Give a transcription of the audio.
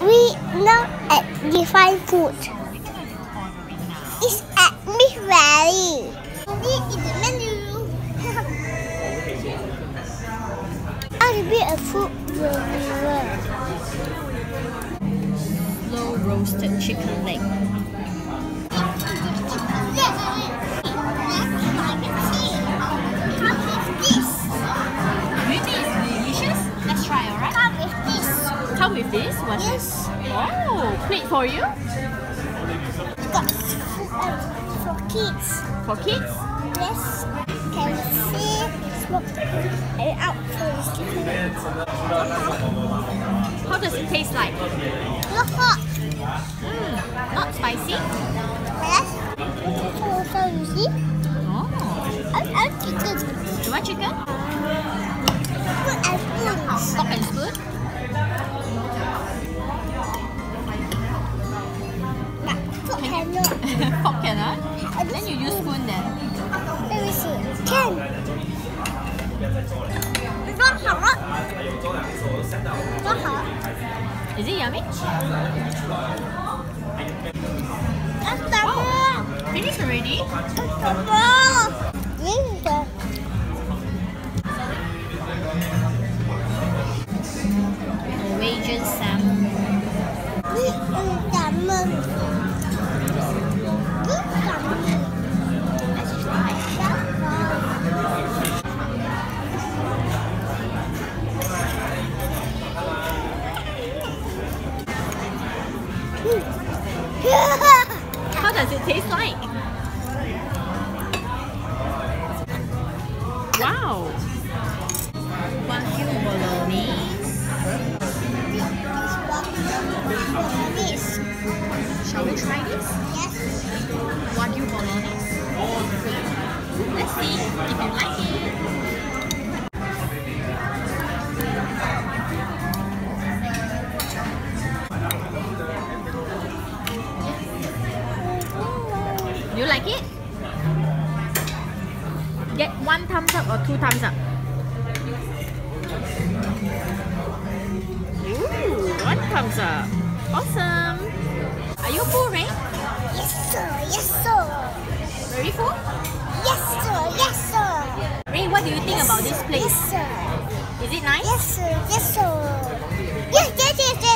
We now at Define Food. It's at Mid Valley. This is the menu. I'll be a food reviewer. Slow roasted chicken leg. With this? What's Yes. Oh, plate for you? Got for kids. For kids? Yes. Can see smoke and out for the. How does it taste like? Not hot. Mm, not spicy? Yes. So, so you see, Oh. I, I chicken. You want chicken? Food and spoons. Fork and spoon? Fork can, huh? Then you use spoon then. Let me see. Can. It's not hot. Not hot. Is it yummy? That's the more. Finished already? That's the. This is the Norwegian salmon. this is salmon. How does it taste like? Wow! Wagyu bolognese. Shall we try this? Yes. Like it? Get one thumbs up or two thumbs up. Ooh, one thumbs up. Awesome. Are you full, Ray? Yes, sir. Yes, sir. Very full? Yes, sir. Yes, sir. Ray, what do you think about this place? Yes, sir. Is it nice? Yes, sir. Yes, sir. Yes, yes, yes, yes,